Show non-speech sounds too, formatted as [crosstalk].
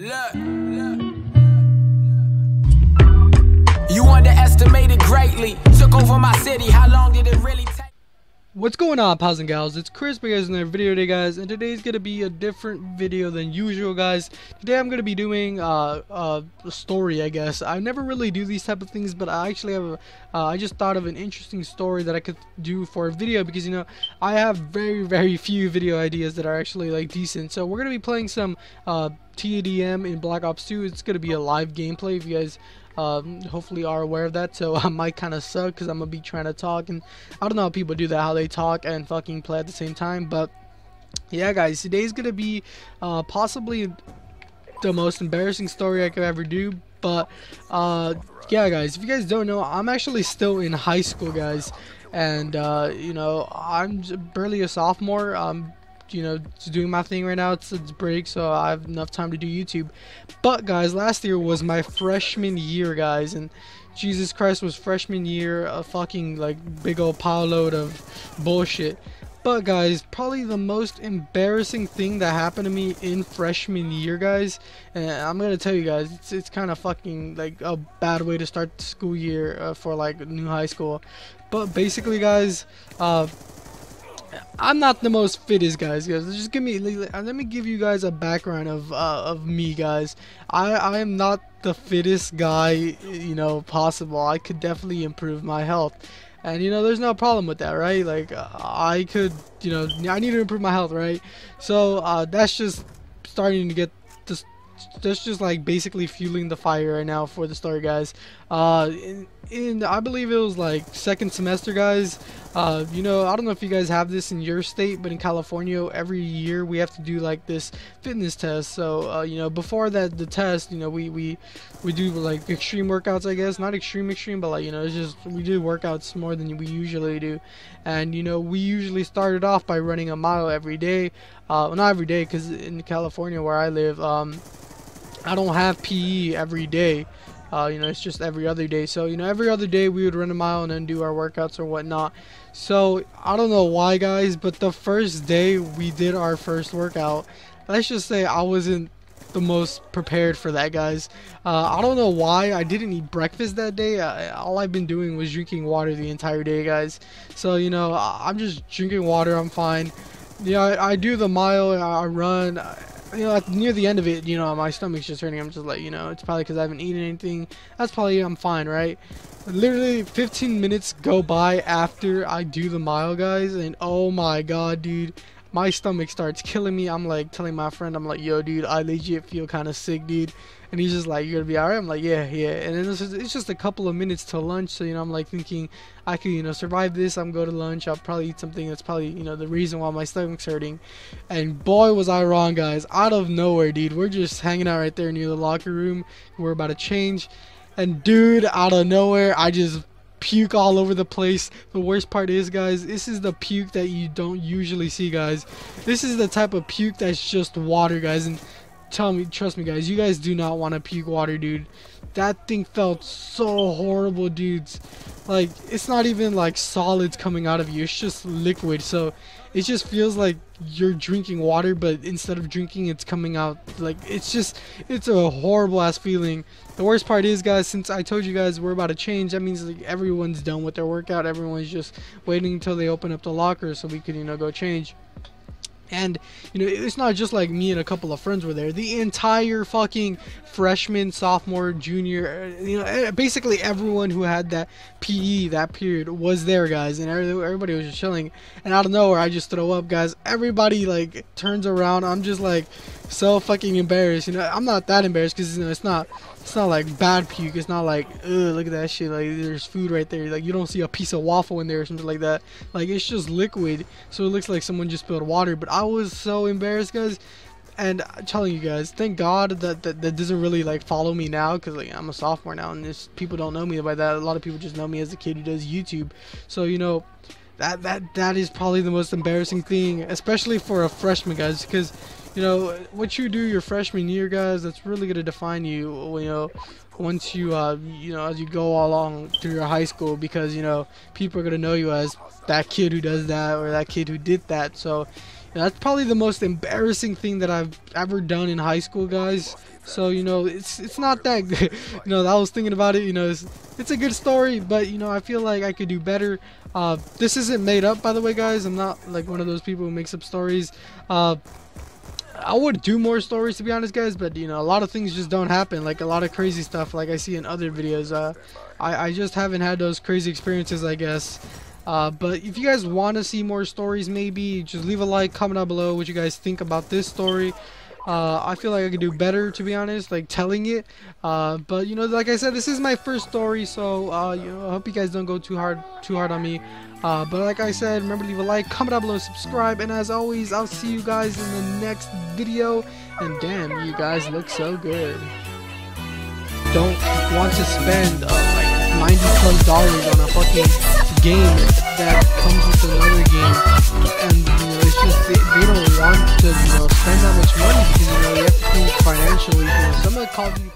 Look. You underestimated greatly. Took over my city. How long did it really take? What's going on, pals and gals? It's Chris guys in another video today, guys, and today's gonna be a different video than usual, guys. Today I'm gonna be doing uh, uh, a story, I guess. I never really do these type of things, but I actually have, a, uh, I just thought of an interesting story that I could do for a video because you know I have very, very few video ideas that are actually like decent. So we're gonna be playing some uh, TADM in Black Ops 2. It's gonna be a live gameplay if you guys um, hopefully are aware of that. So [laughs] I might kind of suck because I'm gonna be trying to talk, and I don't know how people do that, how they talk and fucking play at the same time. But yeah, guys, today's gonna be uh, possibly the most embarrassing story I could ever do. But uh, yeah, guys, if you guys don't know, I'm actually still in high school, guys, and uh, you know I'm barely a sophomore. I'm you know doing my thing right now it's, it's break so I have enough time to do YouTube. But guys last year was my freshman year guys and Jesus Christ was freshman year a fucking like big old pile load of bullshit. But guys probably the most embarrassing thing that happened to me in freshman year guys and I'm gonna tell you guys it's, it's kind of fucking like a bad way to start school year uh, for like new high school. But basically guys uh I'm not the most fittest guys, guys. Just give me let me give you guys a background of uh, of me, guys. I I am not the fittest guy, you know, possible. I could definitely improve my health. And you know, there's no problem with that, right? Like uh, I could, you know, I need to improve my health, right? So uh, that's just starting to get this that's just like basically fueling the fire right now for the story guys uh in, in i believe it was like second semester guys uh you know i don't know if you guys have this in your state but in california every year we have to do like this fitness test. So uh, you know before that the test you know we we we do like extreme workouts i guess. Not extreme extreme but like you know it's just we do workouts more than we usually do. And you know we usually started off by running a mile every day. Uh well, not every day because in california where i live um I don't have PE every day. Uh, you know, it's just every other day. So, you know, every other day we would run a mile and then do our workouts or whatnot. So, I don't know why, guys, but the first day we did our first workout, let's just say I wasn't the most prepared for that, guys. Uh, I don't know why I didn't eat breakfast that day. I, all I've been doing was drinking water the entire day, guys. So, you know, I'm just drinking water. I'm fine. Yeah, I, I do the mile. I run you know, near the end of it, you know, my stomach's just hurting. I'm just like, you know, it's probably because I haven't eaten anything. That's probably, I'm fine, right? Literally 15 minutes go by after I do the mile, guys, and oh my god, dude, my stomach starts killing me. I'm like telling my friend, I'm like, yo, dude, I legit feel kind of sick, dude. And he's just like, you're gonna be alright. I'm like, yeah, yeah. And then it's just, it's just a couple of minutes to lunch, so you know, I'm like thinking I could, you know, survive this. I'm go to lunch. I'll probably eat something that's probably, you know, the reason why my stomach's hurting. And boy, was I wrong, guys. Out of nowhere, dude. We're just hanging out right there near the locker room. We're about to change. And dude, out of nowhere, I just puke all over the place. The worst part is, guys, this is the puke that you don't usually see, guys. This is the type of puke that's just water, guys. And tell me, trust me, guys, you guys do not want to puke water, dude. That thing felt so horrible, dudes. Like, it's not even like solids coming out of you. It's just liquid. So, it just feels like you're drinking water, but instead of drinking, it's coming out. Like, it's just, it's a horrible ass feeling. The worst part is, guys, since I told you guys we're about to change, that means like everyone's done with their workout. Everyone's just waiting until they open up the locker so we could, you know, go change. And, you know, it's not just like me and a couple of friends were there. The entire fucking freshman, sophomore, junior, you know, eh, basically everyone who had that PE that period was there, guys. And everybody was just chilling. And out of nowhere, I just throw up, guys. Everybody, like, turns around. I'm just, like, so fucking embarrassed. You know, I'm not that embarrassed because, you know, it's not it's not like bad puke. It's not like, ugh, look at that shit. Like, there's food right there. Like, you don't see a piece of waffle in there or something like that. Like, it's just liquid. So it looks like someone just spilled water. But I was so embarrassed, guys. And I'm telling you guys, thank God that that, that doesn't really like follow me now because like I'm a sophomore now and this people don't know me by that. A lot of people just know me as a kid who does YouTube. So you know, that that that is probably the most embarrassing thing, especially for a freshman, guys, because you know what you do your freshman year guys that's really going to define you you know once you uh you know as you go along through your high school because you know people are going to know you as that kid who does that or that kid who did that. So that's probably the most embarrassing thing that I've ever done in high school, guys. So you know, it's it's not that good. [laughs] you know, I was thinking about it. You know, it's, it's a good story, but you know, I feel like I could do better. Uh, this isn't made up, by the way, guys. I'm not like one of those people who makes up stories. Uh, I would do more stories to be honest guys but you know a lot of things just don't happen like a lot of crazy stuff like I see in other videos uh, I, I just haven't had those crazy experiences I guess uh, but if you guys want to see more stories maybe just leave a like comment down below what you guys think about this story. Uh, I feel like I could do better to be honest like telling it. Uh, but you know like I said this is my first story so uh, you know I hope you guys don't go too hard too hard on me. Uh, but like I said remember to leave a like comment down below subscribe and as always I'll see you guys in the next video. And damn you guys look so good. Don't want to spend uh, like 90 plus dollars on a fucking game that comes with another game. And you know it's just they, they don't want to you know spend that much money because you know they have to think financially. You know some of the Call of Duty